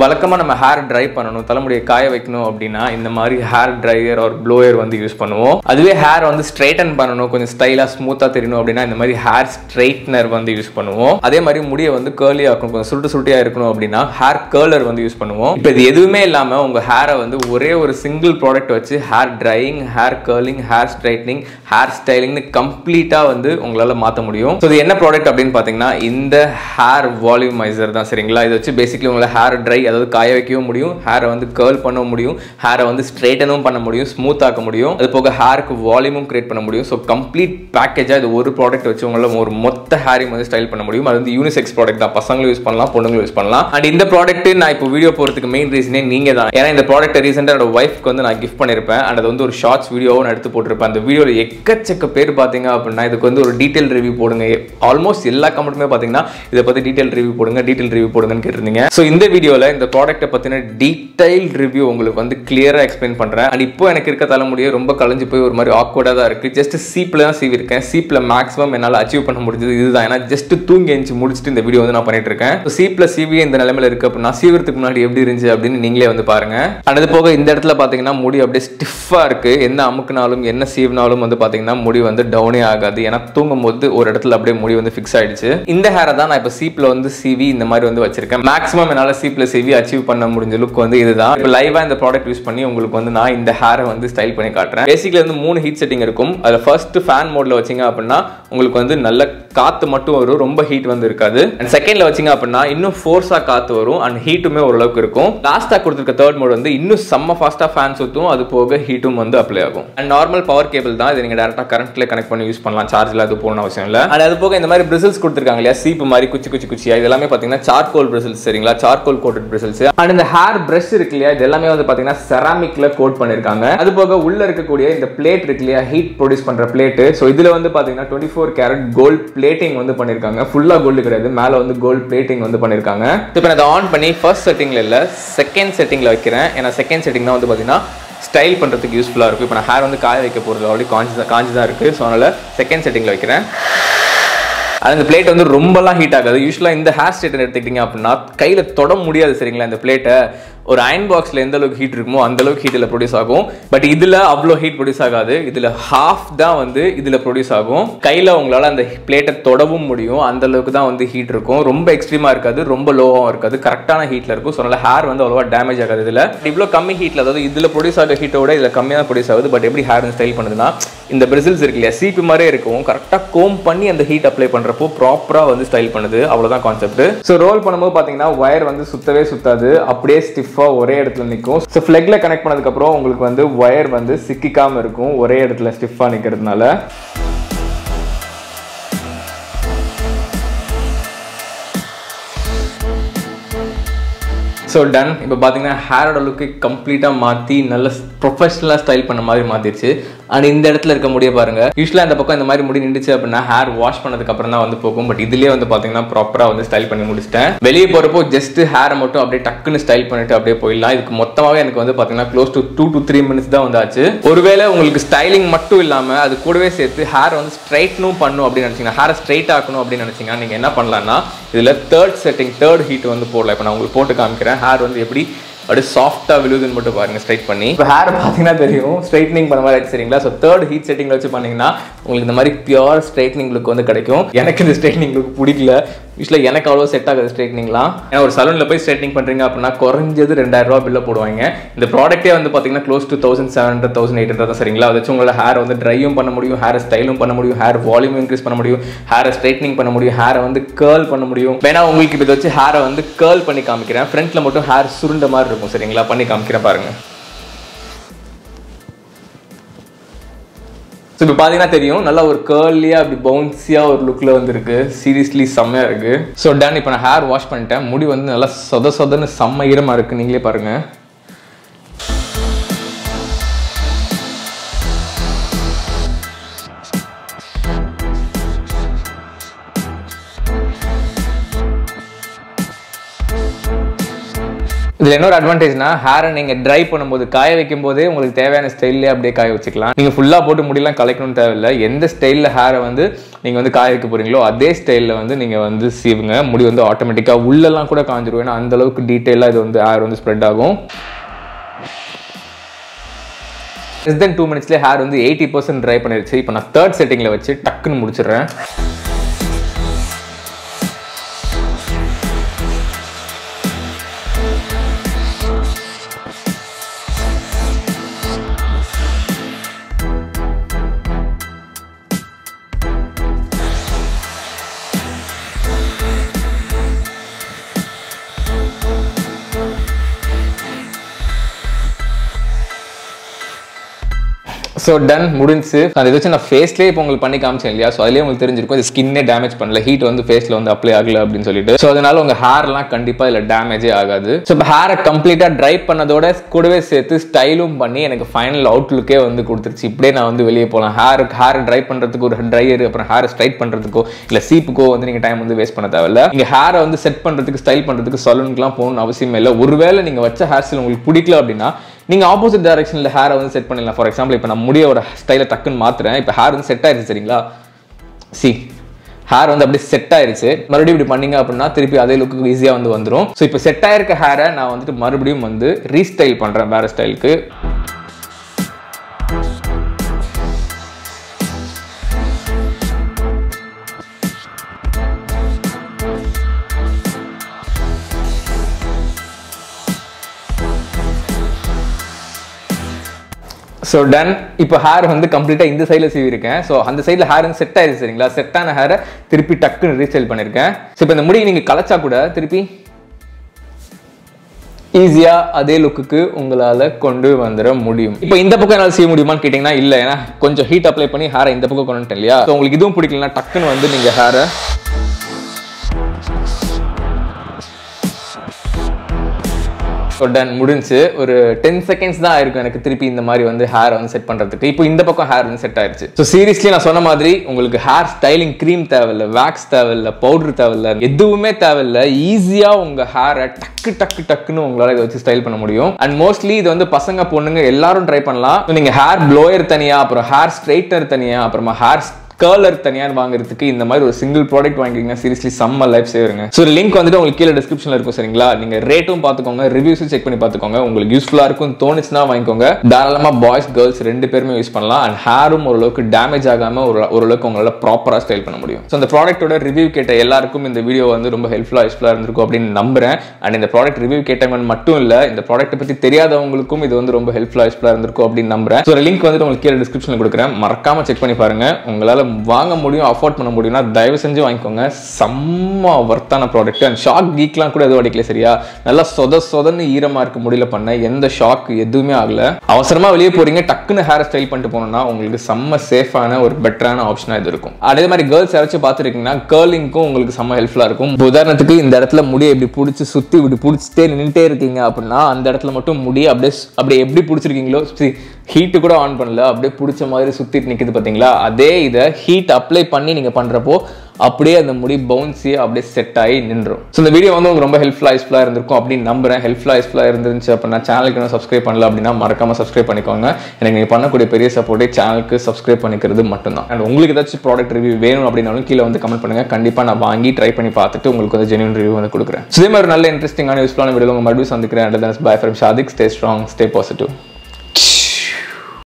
வழக்கமாக நம்ம hair dry பண்ணணும் தலைமுடியை காய வைக்கணும் அப்படின்னா இந்த மாதிரி ஹேர் ட்ரையர் ஒரு ப்ளோயர் வந்து யூஸ் பண்ணுவோம். அதுவே ஹேர் வந்து ஸ்ட்ரைட்டன் பண்ணணும் கொஞ்சம் ஸ்டைலாக ஸ்மூத்தாக தெரியணும் அப்படின்னா இந்த மாதிரி ஹேர் ஸ்ட்ரைட்னர் வந்து யூஸ் பண்ணுவோம். அதே மாதிரி முடியை வந்து கேர்லி இருக்கணும் கொஞ்சம் சுருட்டு சுருட்டியாக இருக்கணும் அப்படின்னா ஹேர் கேர்லர் வந்து யூஸ் பண்ணுவோம். இப்போ இது எதுவுமே இல்லாமல் உங்கள் ஹேரை வந்து ஒரே ஒரு சிங்கிள் ப்ராடக்ட் வச்சு hair drying hair curling hair straightening hair ஸ்டைலிங்னு கம்ப்ளீட்டாக வந்து உங்களால் மாற்ற முடியும். ஸோ இது என்ன ப்ராடக்ட் அப்படின்னு பார்த்தீங்கன்னா இந்த ஹேர் வால்யூமைசர் தான் சரிங்களா? இதை வச்சு பேசிக்கலி உங்களை ஹேர் ட்ரை அதாவது காய வைக்கவும் முடியும் ஹேரை வந்து கேர்ள் பண்ண முடியும் ஹேரை வந்து ஸ்ட்ரெயிட்டனும் பண்ண முடியும் ஸ்மூத் ஆக்க முடியும். அது போக ஹேருக்கு வால்யூமும் கிரியேட் பண்ண முடியும். ஸோ கம்ப்ளீட் பேக்கேஜாக இது ஒரு ப்ராடக்ட் வச்சு உங்களால் ஒரு மொத்த ஹேரையும் வந்து ஸ்டைல் பண்ண முடியும். அது வந்து யூனிசெக்ஸ் ப்ராடக்ட் தான். பசங்களும் யூஸ் பண்ணலாம் பொண்ணுங்களும் யூஸ் பண்ணலாம். அண்ட் இந்த ப்ராடக்ட் நான் இப்போ வீடியோ போகிறதுக்கு மெயின் ரீசனே நீங்கள் தான். ஏன்னா இந்த ப்ராடக்ட் ரீசெண்டாக என்னோட ஒய்ஃப்க்கு வந்து நான் கிஃப்ட் பண்ணியிருப்பேன் அண்ட் அது வந்து ஒரு ஷார்ட்ஸ் வீடியோவும் நான் எடுத்து போட்டிருப்பேன். அந்த வீடியோவில் எக்கச்சக்க பேர் பார்த்தீங்க அப்படின்னா இதுக்கு வந்து ஒரு டீட்டெயில் ரிவ்யூ போடுங்க. ஆல்மோஸ்ட் எல்லா கமெண்ட்டுமே பார்த்தீங்கன்னா இதை பற்றி டீட்டெயில் ரிவ்யூ போடுங்க டீட்டெயில் ரிவ்யூ போடுங்கன்னு கேட்டிருந்தீங்க. ஸோ இந்த வீடியோவில் இந்த ப்ராடக்ட்டை பற்றின டீடைல் ரிவ்யூ உங்களுக்கு வந்து கிளியராக எக்ஸ்பிளைன் பண்ணுறேன் அண்ட் இப்போ எனக்கு இருக்க தலைமுடியே ரொம்ப கலைஞ்சு போய் ஒரு மாதிரி ஆக்வர்டாக தான் இருக்குது ஜஸ்ட் சீப்பில் தான் சீவிருக்கேன். சீப்பில் மேக்ஸிமம் என்னால் அச்சீவ் பண்ண முடிஞ்சது இதுதான். ஏன்னா ஜஸ்ட் தூங்கி எழுந்து முடிச்சுட்டு இந்த வீடியோ வந்து நான் பண்ணிட்டு இருக்கேன். சீப்பில் சீவி இந்த நிலைமையில இருக்கு அப்படின்னா சீவிரத்துக்கு முன்னாடி எப்படி இருந்துச்சு அப்படின்னு நீங்களே வந்து பாருங்க. அண்ட் அது போக இந்த இடத்துல பார்த்தீங்கன்னா முடி அப்படியே ஸ்டிஃபாக இருக்கு. என்ன அமுக்குனாலும் என்ன சீவினாலும் வந்து பார்த்தீங்கன்னா முடி வந்து டவுனே ஆகாது. ஏன்னா தூங்கும் போது ஒரு இடத்துல அப்படியே முடி வந்து ஃபிக்ஸ் ஆயிடுச்சு. இந்த ஹேரை தான் நான் இப்போ சீப்பில் வந்து சீவி இந்த மாதிரி வந்து வச்சிருக்கேன். மேக்ஸிமம் என்னால் சீப்பில் சீவி அச்சீவ் பண்ண முடிஞ்ச லுக் வந்து இதுதான். இப்போ லைவாக இந்த ப்ராடக்ட் யூஸ் பண்ணி உங்களுக்கு வந்து நான் இந்த ஹேரை வந்து ஸ்டைல் பண்ணி காட்டுறேன். பேசிக்கலி வந்து மூணு ஹீட் செட்டிங் இருக்கும். அதில் ஃபர்ஸ்ட் ஃபேன் மோட்ல வச்சிங்க அப்படின்னா உங்களுக்கு வந்து நல்ல காற்று மட்டும் வரும். ரொம்ப ஹீட் வந்து இருக்காது. அண்ட் செகண்ட்ல வச்சிங்க அப்படின்னா இன்னும் ஃபோர்ஸாக காற்று வரும். அண்ட் ஹீட்டுமே ஓரளவுக்கு இருக்கும். லாஸ்ட்டாக கொடுத்துருக்க தேர்ட் மோட் வந்து இன்னும் செம்ம ஃபாஸ்ட்டாக ஃபேன் சுற்றும் அது போக ஹீட்டும் வந்து அப்ளை ஆகும். அண்ட் நார்மல் பவர் கேபிள் தான். இது நீங்கள் டேரெக்டாக கரண்ட்ல கனெக்ட் பண்ணி யூஸ் பண்ணலாம். சார்ஜில் அது போகணும் அவசியம் இல்லை. அண்ட் அது போக இந்த மாதிரி பிரிசல்ஸ் கொடுத்துருக்காங்க இல்லையா? சீப்பு மாதிரி குச்சி குச்சி குச்சியாக இதெல்லாமே பார்த்தீங்கன்னா சார்கோல் பிரிசல்ஸ் சரிங்களா? சார்கோல் கோட்டட் பிரிசல்ஸ் அண்ட் இந்த ஹேர் பிரஷ் இருக்கு இல்லையா இது எல்லாமே வந்து பார்த்தீங்கன்னா செராமிக்ல கோட் பண்ணியிருக்காங்க அது போக உள்ள இருக்கக்கூடிய இந்த பிளேட் இருக்கு இல்லையா ஹீட் ப்ரொடியூஸ் பண்ற பிளேட் ஸோ இதுல வந்து பார்த்தீங்கன்னா twenty four carat gold plating வந்து பண்ணியிருக்காங்க ஃபுல்லா கோல்டு கிடையாது மேல வந்து கோல்ட் பிளேட்டிங் வந்து பண்ணியிருக்காங்க இப்போ நான் அதை ஆன் பண்ணி ஃபர்ஸ்ட் செட்டிங்ல இல்ல செகண்ட் செட்டிங்ல வைக்கிறேன். ஏன்னா செகண்ட் செட்டிங் தான் வந்து பார்த்தீங்கன்னா ஸ்டைல் பண்ணுறதுக்கு யூஸ்ஃபுல்லாக இருக்கும். இப்போ நான் ஹேர் வந்து காய வைக்க போகிறது ஆல்ரெடி காஞ்சி தான் காஞ்சி தான் இருக்குது ஸோ அதனால் செகண்ட் செட்டிங்கில் வைக்கிறேன். அது இந்த பிளேட் வந்து ரொம்பலாம் ஹீட் ஆகாது. யூஸ்வலாக இந்த ஹேர் ஸ்ட்ரைட்டன் எடுத்துக்கிட்டீங்க அப்படின்னா கையில் தொட முடியாது சரிங்களா? இந்த பிளேட்டை ஒரு அயன் பாக்ஸில் எந்த அளவுக்கு ஹீட் இருக்குமோ அந்த அளவுக்கு ஹீட் இதில் ப்ரொடியூஸ் ஆகும். பட் இதில் அவ்வளோ ஹீட் ப்ரொடியூஸ் ஆகாது. இதில் ஹாஃப் தான் வந்து இதில் ப்ரொடியூஸ் ஆகும். கையில் உங்களால் அந்த பிளேட்டை தொடவும் முடியும். அந்த அளவுக்கு தான் வந்து ஹீட் இருக்கும். ரொம்ப எக்ஸ்ட்ரீமாக இருக்காது. ரொம்ப லோவாகவும் இருக்காது. கரெக்டான ஹீட்டில் இருக்கும். ஸோ அதனால் ஹேர் வந்து அவ்வளோவா டேமேஜ் ஆகாது இதில். இவ்வளோ கம்மி ஹீட்டில் அதாவது இதில் ப்ரொடியூஸ் ஆகிற ஹீட்டோட இதில் கம்மியாக ப்ரொடியூஸ் ஆகுது. பட் எப்படி ஹேர் ஸ்டைல் பண்ணுதுன்னா இந்த பிரிசில்ஸ் இருக்கு இல்லையா? சீப்பு மாதிரியே இருக்கும். கரெக்டாக கோம் பண்ணி அந்த ஹீட் அப்ளை பண்ணுறப்போ ப்ராப்பராக வந்து ஸ்டைல் பண்ணுது. அவ்வளோதான் கான்செப்ட் ஸோ ரோல் பண்ணும்போது பார்த்தீங்கன்னா ஒயர் வந்து சுத்தவே சுத்தாது. அப்படியே ஸ்டிஃப் ஸ்டிஃபாக ஒரே இடத்துல நிற்கும் ஸோ ஃப்ளெக்கில் கனெக்ட் பண்ணதுக்கப்புறம் உங்களுக்கு வந்து ஒயர் வந்து சிக்கிக்காமல் இருக்கும். ஒரே இடத்துல ஸ்டிஃபாக நிற்கிறதுனால ஸோ டன் இப்போ பார்த்தீங்கன்னா ஹேரோட லுக்கு கம்ப்ளீட்டாக மாற்றி நல்ல ப்ரொஃபஷனலாக ஸ்டைல் பண்ண மாதிரி மாற்றிடுச்சு அண்ட் இந்த இடத்துல இருக்க முடிய பாருங்க. யூஸ்வலாக இந்த பக்கம் இந்த மாதிரி முடி நின்றுச்சு அப்படின்னா ஹேர் வாஷ் பண்ணதுக்கு அப்புறம் தான் வந்து போகும். பட் இதுலேயே வந்து பார்த்தீங்கன்னா ப்ராப்பராக வந்து ஸ்டைல் பண்ணி முடிச்சிட்டேன். வெளியே போகிறப்போ ஜஸ்ட் ஹேரை மட்டும் அப்படியே டக்குன்னு ஸ்டைல் பண்ணிட்டு அப்படியே போயிடலாம். இதுக்கு மொத்தமாகவே எனக்கு வந்து பார்த்தீங்கன்னா close to two to three minutes தான் வந்து ஆச்சு. ஒருவேளை உங்களுக்கு ஸ்டைலிங் மட்டும் இல்லாமல் அது கூடவே சேர்த்து ஹேர் வந்து ஸ்ட்ரைட்னும் பண்ணும் அப்படின்னு நினச்சிங்கன்னா ஹேரை ஸ்ட்ரைட் ஆக்கணும் அப்படின்னு நினச்சிங்கன்னா நீங்கள் என்ன பண்ணலாம்னா இதில் தேர்ட் செட்டிங் தேர்ட் ஹீட் வந்து போடலாம். இப்போ நான் உங்களுக்கு போட்டு காமிக்கிறேன். ஹேர் வந்து எப்படி அப்படியே சாஃப்டாக விழுதுன்னு மட்டும் பாருங்க ஸ்ட்ரைட் பண்ணி. இப்போ ஹேர் பார்த்தீங்கன்னா தெரியும் ஸ்ட்ரைட்னிங் பண்ண மாதிரி ஆயிடுச்சு சரிங்களா? ஸோ தேர்ட் ஹீட் செட்டிங்கில் வச்சு பண்ணிங்கன்னா உங்களுக்கு இந்த மாதிரி பியூர் ஸ்ட்ரைட்னிங் லுக் வந்து கிடைக்கும். எனக்கு இந்த ஸ்ட்ரைட்னிங் லுக் பிடிக்கல. யூஸ்வலாக எனக்கு அவ்வளோ செட் ஆகுது ஸ்ட்ரைட்னிங்லாம் ஏன்னா ஒரு சலூனில் போய் ஸ்ட்ரைட்னிங் பண்ணுறீங்க அப்படின்னா குறைஞ்சது ரெண்டாயிரம் ரூபா பில்ல போடுவாங்க. இந்த ப்ராடக்ட்டே வந்து பார்த்தீங்கன்னா close to thousand seven hundred thousand eight hundred தான் சரிங்களா? அதை வச்சு உங்களோட ஹேர் வந்து ட்ரையும் பண்ண முடியும் ஹேர் ஸ்டைலும் பண்ண முடியும் ஹேர் வால்யூம் இன்க்ரீஸ் பண்ண முடியும் ஹேரை ஸ்ட்ரைட்னிங் பண்ண முடியும் ஹேரை வந்து கேர்ள் பண்ண முடியும். வேணா உங்களுக்கு இப்போ இதை வச்சு ஹேரை வந்து கேர்ள் பண்ணி காமிக்கிறேன். ஃப்ரண்ட்டில் மட்டும் ஹேர் சுருண்ட மாதிரி இருக்கும் சரிங்களா? பண்ணி காமிக்கிறேன் பாருங்கள் ஸோ இப்போ பார்த்தீங்கன்னா தெரியும். நல்லா ஒரு கேர்லியாக அப்படி பவுன்ஸியாக ஒரு லுக்கில் வந்துருக்கு. சீரியஸ்லி செம்மையாக இருக்குது ஸோ டன் இப்போ நான் ஹேர் வாஷ் பண்ணிட்டேன். முடி வந்து நல்லா சொத சொதன்னு செம்ம ஈரமாக இருக்குது நீங்களே பாருங்கள் இதில் இன்னொரு அட்வான்டேஜ்னா ஹேரை நீங்கள் ட்ரை பண்ணும்போது காய வைக்கும் போதே உங்களுக்கு தேவையான ஸ்டைல்லே அப்படியே காய வச்சுக்கலாம். நீங்கள் ஃபுல்லாக போட்டு முடியெல்லாம் கலைக்கணும்னு தேவையில்லை. எந்த ஸ்டைலில் ஹேரை வந்து நீங்கள் வந்து காய வைக்க போகிறீங்களோ அதே ஸ்டைலில் வந்து நீங்கள் வந்து சீவுங்க. முடி வந்து ஆட்டோமேட்டிக்காக உள்ளெல்லாம் கூட காஞ்சிரும். ஏன்னா அந்த அளவுக்கு டீட்டெயிலாக இது வந்து ஹேர் வந்து ஸ்ப்ரெட் ஆகும். லெஸ் தென் டூ மினிட்ஸ்லேயே ஹேர் வந்து எயிட்டி பர்சன்ட் ட்ரை பண்ணிருச்சு. இப்போ நான் தேர்ட் செட்டிங்கில் வச்சு டக்குன்னு முடிச்சிடுறேன். ஸோ டன் முடிஞ்சு அது வச்சு நான் ஃபேஸ்லேயே இப்போ உங்களுக்கு பண்ணி காமிச்சேன் இல்லையா? ஸோ அதிலே உங்களுக்கு தெரிஞ்சிருக்கும். இது ஸ்கின்னே டேமேஜ் பண்ணல. ஹீட் வந்து ஃபேஸில் வந்து அப்ளை ஆகல அப்படின்னு சொல்லிட்டு. ஸோ அதனால உங்கள் ஹேர்லாம் கண்டிப்பாக இதில் டேமேஜே ஆகாது. ஸோ இப்போ ஹேரை கம்ப்ளீட்டாக ட்ரை பண்ணதோட கூடவே சேர்த்து ஸ்டைலும் பண்ணி எனக்கு ஃபைனல் அவுட்லுக்கே வந்து கொடுத்துருச்சு. இப்படியே நான் வந்து வெளியே போகலாம் ஹேர் ஹேர் ட்ரை பண்ணுறதுக்கு ஒரு ட்ரையர் அப்புறம் ஹேர் ஸ்ட்ரைட் பண்ணுறதுக்கோ இல்லை சீப்புக்கோ வந்து நீங்கள் டைம் வந்து வேஸ்ட் பண்ண தேவையில்ல. நீங்கள் ஹேரை வந்து செட் பண்ணுறதுக்கு ஸ்டைல் பண்ணுறதுக்கு சலூனுக்குலாம் போகணும்னு அவசியமே இல்லை. ஒருவேளை நீங்கள் வச்ச ஹேர் ஸ்டைல் உங்களுக்கு பிடிக்கல அப்படின்னா நீங்கள் ஆப்போசிட் டைரக்ஷனில் ஹேரை வந்து செட் பண்ணிடலாம். ஃபார் எக்ஸாம்பிள் இப்போ நான் முடியோட ஸ்டைலை டக்குன்னு மாத்துறேன். இப்போ ஹேர் வந்து செட் ஆயிருச்சு சரிங்களா? சி ஹேர் வந்து அப்படியே செட் ஆயிருச்சு. மறுபடியும் இப்படி பண்ணீங்க அப்படின்னா திருப்பி அதே லுக்கு ஈஸியாக வந்து வந்துடும் ஸோ இப்போ செட் ஆயிருக்க ஹேரை நான் வந்துட்டு மறுபடியும் வந்து ரீஸ்டைல் பண்ணுறேன் வேறு ஸ்டைலுக்கு ஸோ டன் இப்போ ஹேர் வந்து கம்ப்ளீட்டாக இந்த சைடில் சீவிருக்கேன் ஸோ அந்த சைடில் ஹேர் வந்து செட் ஆயிருச்சு சரிங்களா? செட்டான ஹேரை திருப்பி டக்குன்னு ரீஸ்டைல் பண்ணியிருக்கேன். ஸோ இப்போ இந்த முடியை நீங்கள் கலைச்சா கூட திருப்பி ஈஸியாக அதே லுக்குக்கு உங்களால் கொண்டு வந்துட முடியும். இப்போ இந்த பக்கம் என்னால் செய்ய முடியுமான்னு கேட்டிங்கன்னா இல்லை. ஏன்னா கொஞ்சம் ஹீட் அப்ளை பண்ணி ஹேரை இந்த பக்கம் கொண்டு வந்துட்டேன் இல்லையா? ஸோ உங்களுக்கு இதுவும் பிடிக்கலன்னா டக்குன்னு வந்து நீங்கள் ஹேரை டன் முடிஞ்சு ஒரு டென் செகண்ட்ஸ் தான் ஆயிருக்கும் எனக்கு திருப்பி இந்த மாதிரி வந்து ஹேர் வந்து செட் பண்றதுக்கு. இப்போ இந்த பக்கம் ஹேர் வந்து செட் ஆயிருச்சு. ஸோ சீரியஸ்லி நான் சொன்ன மாதிரி உங்களுக்கு ஹேர் ஸ்டைலிங் க்ரீம் தேவையில்ல வேக்ஸ் தேவையில்ல பவுடர் தேவையில்ல எதுவுமே தேவையில்ல. ஈஸியா உங்க ஹேரை டக்கு டக்கு டக்குன்னு உங்களால இதை வச்சு ஸ்டைல் பண்ண முடியும். அண்ட் மோஸ்ட்லி இது வந்து பசங்க பொண்ணுங்க எல்லாரும் ட்ரை பண்ணலாம். நீங்கள் நீங்க ஹேர் ப்ளோயர் தனியா அப்புறம் ஹேர் ஸ்ட்ரைட்னர் தனியா அப்புறமா ஹேர் கர்லர் தனியாக வாங்குறதுக்கு இந்த மாதிரி ஒரு சிங்கிள் ப்ராடக்ட் வாங்கிட்டீங்கன்னா சீரியஸ்லி செம்ம லைஃப் சேவருங்க ஸோ லிங்க் வந்துட்டு உங்களுக்கு கீழே டிஸ்கிரிப்ஷனில் இருக்கும் சரிங்களா? நீங்கள் ரேட்டும் பார்த்துக்கோங்க ரிவ்யூஸும் செக் பண்ணி பார்த்துக்கோங்க. உங்களுக்கு யூஸ்ஃபுல்லாக இருக்கும் தோணுச்சுன்னா வாங்கிக்கோங்க. தாராளமாக பாய்ஸ் கேர்ள்ஸ் ரெண்டு பேருமே யூஸ் பண்ணலாம். அண்ட் ஹேரும் ஓரளவுக்கு டேமேஜ் ஆகாமல் ஒரு ஓரளவுக்கு உங்களால் ப்ராப்பராக ஸ்டைல் பண்ண முடியும். ஸோ அந்த ப்ராடக்ட்டோட ரிவ்யூ கேட்ட எல்லாருக்கும் இந்த வீடியோ வந்து ரொம்ப ஹெல்ப்ஃபுல்லாக யூஸ்ஃபுல்லாக இருந்திருக்கும் அப்படின்னு நம்புறேன். அண்ட் இந்த ப்ராடக்ட் ரிவ்யூ கேட்டவன் மட்டும் இல்லை இந்த ப்ராடக்ட்டை பற்றி தெரியாதவங்களுக்கும் இது வந்து ரொம்ப ஹெல்ப்ஃபுல்லாக யூஸ்ஃபுல்லாக இருந்திருக்கும் அப்படின்னு நம்புறேன். ஸோ லிங்க் வந்துட்டு உங்களுக்கு கீழே டிஸ்கிரிப்ஷனில் கொடுக்குறேன். மறக்காமல் செக் பண்ணி பாருங்கள் உங்களால் வாங்க முடியும் அஃபோர்ட் பண்ண முடியும்னா தயவு செஞ்சு வாங்கிக்கோங்க. செம்ம ஒர்த்தான ப்ராடக்ட் அண்ட் ஷாக் கீக்லாம் கூட எதுவும் அடிக்கல சரியா? நல்லா சொத சொதன்னு ஈரமாக இருக்க முடியல பண்ண. எந்த ஷாக் எதுவுமே ஆகல. அவசரமாக வெளியே போறீங்க டக்குன்னு ஹேர் ஸ்டைல் பண்ணிட்டு போனோம்னா உங்களுக்கு செம்ம சேஃபான ஒரு பெட்டரான ஆப்ஷனாக இது இருக்கும். அதே மாதிரி கேர்ள்ஸ் யாராச்சும் பார்த்துருக்கீங்கன்னா கேர்லிங்க்கும் உங்களுக்கு செம்ம ஹெல்ப்ஃபுல்லாக இருக்கும். உதாரணத்துக்கு இந்த இடத்துல முடியை இப்படி பிடிச்சி சுற்றி இப்படி பிடிச்சிட்டே நின்றுட்டே இருக்கீங்க அப்படின்னா அந்த இடத்துல மட்டும் முடி அப்படியே அப்படியே எப்படி பிடிச்சிருக்கீங்களோ ஹீட்டு கூட ஆன் பண்ணல. அப்படியே பிடிச்ச மாதிரி சுற்றிட்டு நிற்கிது பார்த்தீங்களா அதே இதை ஹீட் அப்ளை பண்ணி நீங்கள் பண்றப்போ அப்படியே அந்த முடி பவுன்ஸி அப்படியே செட் ஆகி நின்றும் ஸோ இந்த வீடியோ வந்து உங்களுக்கு ரொம்ப ஹெல்ப்ஃபுல்லாக யூஸ்ஃபுல்லாக இருந்திருக்கும் அப்படின்னு நம்புறேன். ஹெல்ப்ஃபுல்லாக யூஸ்ஃபுல்லாக இருந்துச்சு அப்படின்னா சேனலுக்கு இன்னும் சப்ஸ்கிரைப் பண்ணல அப்படின்னா மறக்காமல் சப்ஸ்கிரைப் பண்ணிக்கோங்க. எனக்கு நீங்கள் பண்ணக்கூடிய பெரிய சப்போர்ட்டே சேனலுக்கு சப்ஸ்கிரைப் பண்ணிக்கிறது மட்டும்தான். அண்ட் உங்களுக்கு ஏதாச்சும் ப்ராடக்ட் ரிவ்யூ வேணும் அப்படின்னாலும் கீழே வந்து கமெண்ட் பண்ணுங்க. கண்டிப்பாக நான் வாங்கி ட்ரை பண்ணி பார்த்துட்டு உங்களுக்கு வந்து ஜெனியூன் ரிவ்யூ வந்து கொடுக்குறேன். So, இதே மாதிரி நல்ல இன்ட்ரெஸ்டிங்கான யூஸ்ஃபுல்லான வீடியோ உங்கள் மறுபடியும் சந்திக்கிறேன். Bye from Shadiq stay strong stay positive